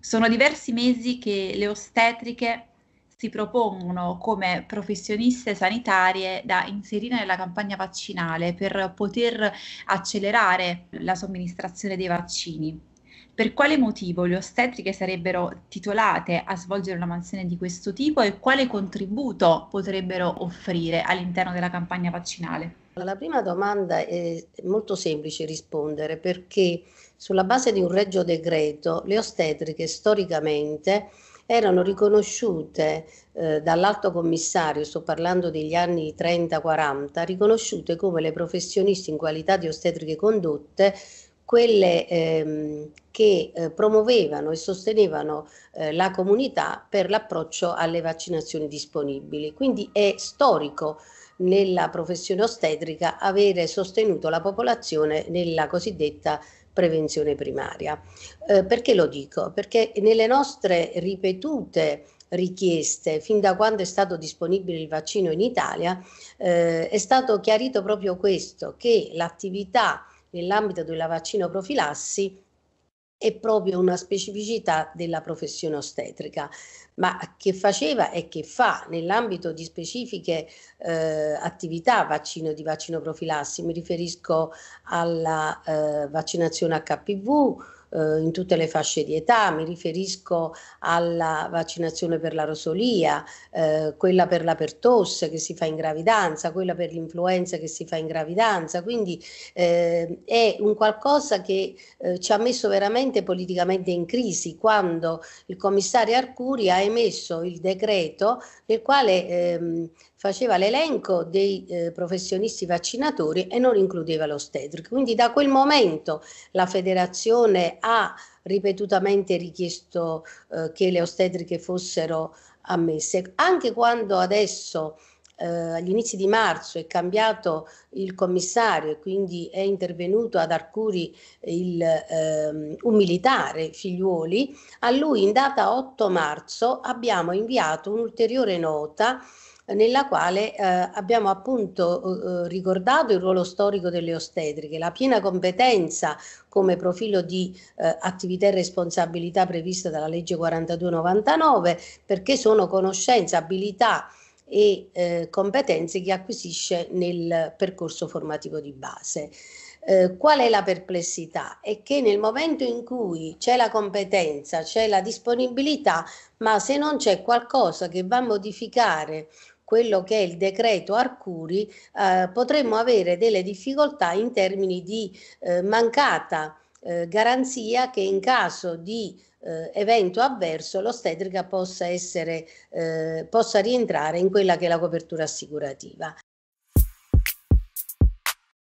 Sono diversi mesi che le ostetriche si propongono come professioniste sanitarie da inserire nella campagna vaccinale per poter accelerare la somministrazione dei vaccini. Per quale motivo le ostetriche sarebbero titolate a svolgere una mansione di questo tipo e quale contributo potrebbero offrire all'interno della campagna vaccinale? La prima domanda è molto semplice rispondere perché sulla base di un regio decreto le ostetriche storicamente erano riconosciute eh, dall'alto commissario, sto parlando degli anni 30-40, riconosciute come le professionisti in qualità di ostetriche condotte quelle ehm, che eh, promuovevano e sostenevano eh, la comunità per l'approccio alle vaccinazioni disponibili. Quindi è storico nella professione ostetrica avere sostenuto la popolazione nella cosiddetta prevenzione primaria. Eh, perché lo dico? Perché nelle nostre ripetute richieste fin da quando è stato disponibile il vaccino in Italia eh, è stato chiarito proprio questo, che l'attività nell'ambito della vaccino profilassi è proprio una specificità della professione ostetrica, ma che faceva e che fa nell'ambito di specifiche eh, attività vaccino di vaccino profilassi, mi riferisco alla eh, vaccinazione HPV, eh, in tutte le fasce di età, mi riferisco alla vaccinazione per la rosolia, eh, quella per la pertosse che si fa in gravidanza, quella per l'influenza che si fa in gravidanza, quindi eh, è un qualcosa che eh, ci ha messo veramente politicamente in crisi quando il commissario Arcuri ha emesso il decreto nel quale ehm, faceva l'elenco dei eh, professionisti vaccinatori e non includeva l'ostetrico. Quindi da quel momento la federazione ha ripetutamente richiesto eh, che le ostetriche fossero ammesse, anche quando adesso eh, agli inizi di marzo è cambiato il commissario e quindi è intervenuto ad Arcuri il, ehm, un militare, Figliuoli, a lui in data 8 marzo abbiamo inviato un'ulteriore nota nella quale eh, abbiamo appunto eh, ricordato il ruolo storico delle ostetriche, la piena competenza come profilo di eh, attività e responsabilità prevista dalla legge 4299 perché sono conoscenza, abilità e eh, competenze che acquisisce nel percorso formativo di base. Eh, qual è la perplessità? È che nel momento in cui c'è la competenza, c'è la disponibilità, ma se non c'è qualcosa che va a modificare quello che è il decreto Arcuri, eh, potremmo avere delle difficoltà in termini di eh, mancata eh, garanzia che in caso di eh, evento avverso l'ostetrica possa, essere, eh, possa rientrare in quella che è la copertura assicurativa.